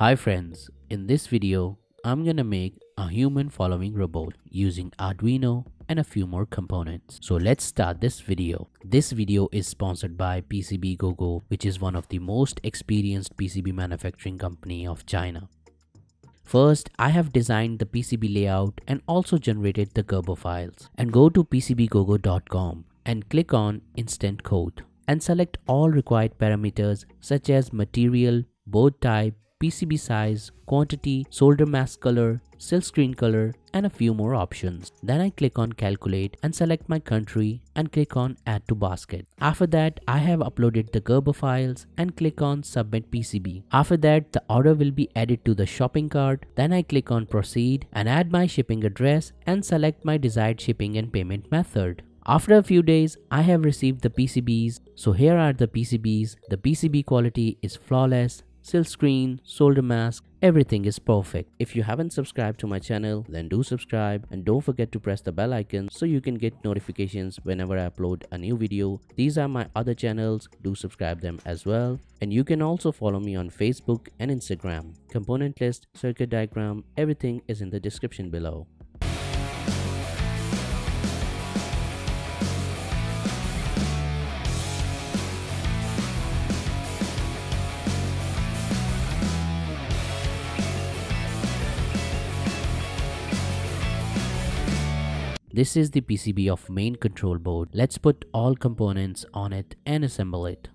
Hi friends, in this video, I'm gonna make a human following robot using Arduino and a few more components. So let's start this video. This video is sponsored by PCB GoGo which is one of the most experienced PCB manufacturing company of China. First, I have designed the PCB layout and also generated the Gerber files. And go to PCBGoGo.com and click on Instant Quote and select all required parameters such as material, board type, PCB size, quantity, solder mask color, silkscreen color, and a few more options. Then I click on calculate and select my country and click on add to basket. After that, I have uploaded the Gerber files and click on submit PCB. After that, the order will be added to the shopping cart. Then I click on proceed and add my shipping address and select my desired shipping and payment method. After a few days, I have received the PCBs. So here are the PCBs. The PCB quality is flawless silk screen, solder mask, everything is perfect. If you haven't subscribed to my channel, then do subscribe and don't forget to press the bell icon so you can get notifications whenever I upload a new video. These are my other channels, do subscribe them as well. And you can also follow me on Facebook and Instagram. Component list, circuit diagram, everything is in the description below. This is the PCB of main control board. Let's put all components on it and assemble it.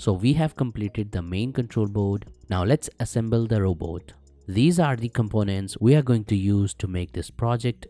So we have completed the main control board. Now let's assemble the robot. These are the components we are going to use to make this project.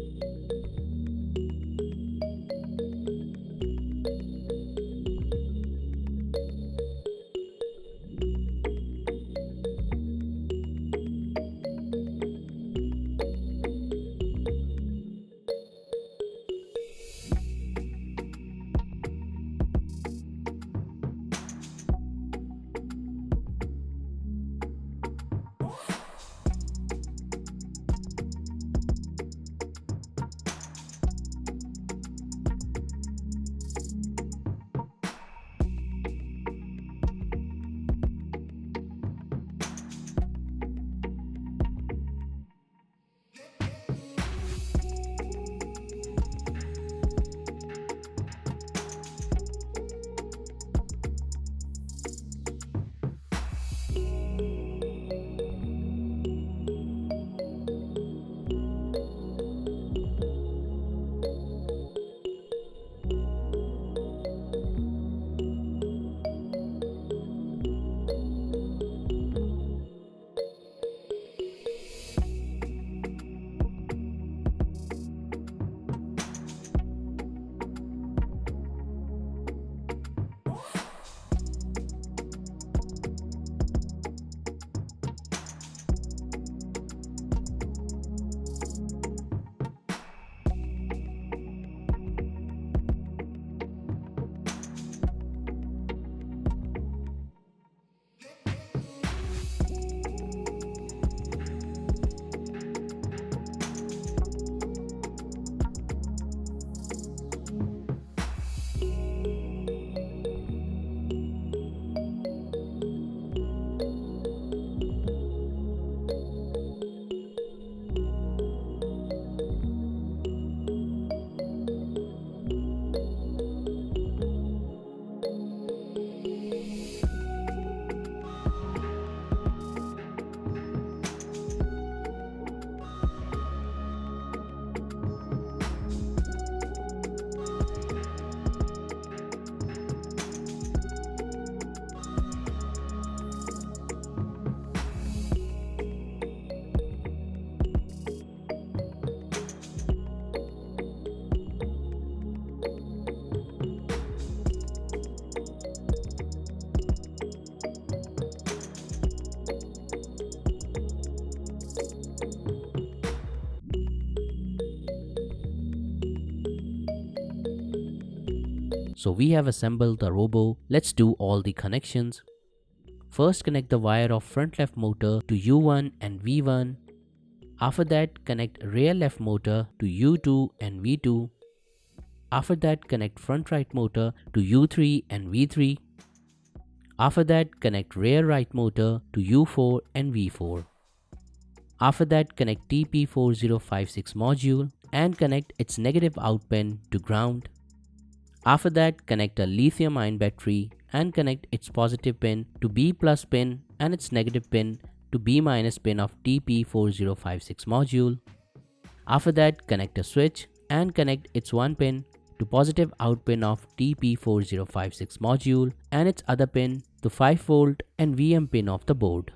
So we have assembled the robo. Let's do all the connections. First connect the wire of front left motor to U1 and V1. After that connect rear left motor to U2 and V2. After that connect front right motor to U3 and V3. After that connect rear right motor to U4 and V4. After that connect TP4056 module and connect its negative out pin to ground. After that connect a lithium ion battery and connect its positive pin to B plus pin and its negative pin to B minus pin of TP4056 module. After that connect a switch and connect its one pin to positive out pin of TP4056 module and its other pin to 5 volt and VM pin of the board.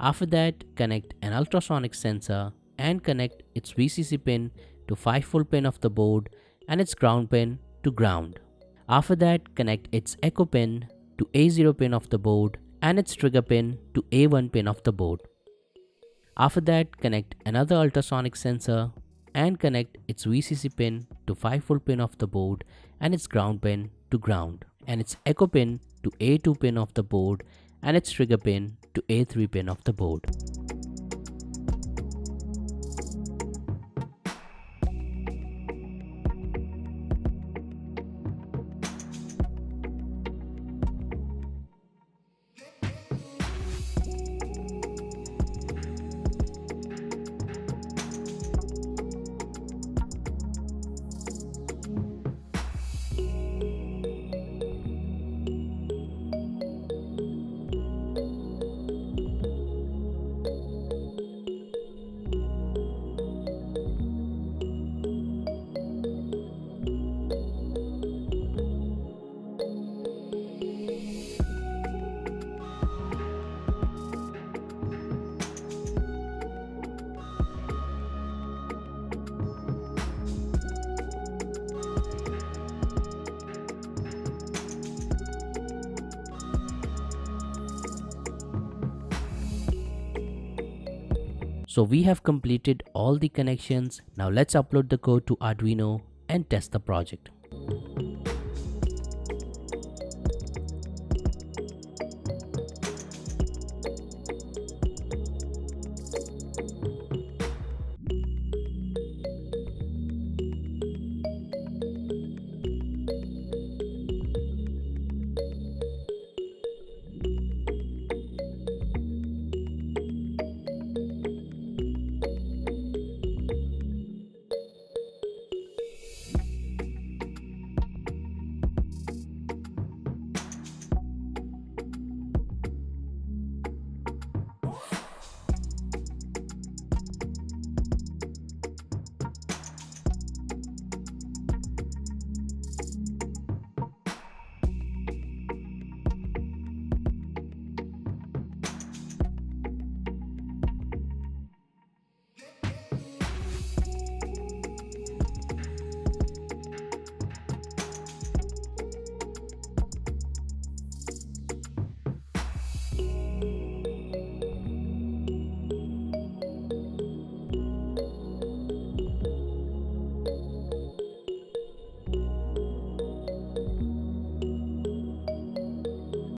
After that connect an ultrasonic sensor and connect its VCC pin to 5 volt pin of the board and its ground pin to ground. After that, connect its echo pin to A0 pin of the board and its trigger pin to A1 pin of the board. After that, connect another ultrasonic sensor and connect its VCC pin to 5 volt pin of the board and its ground pin to ground and its echo pin to A2 pin of the board and its trigger pin to A3 pin of the board. So we have completed all the connections. Now let's upload the code to Arduino and test the project.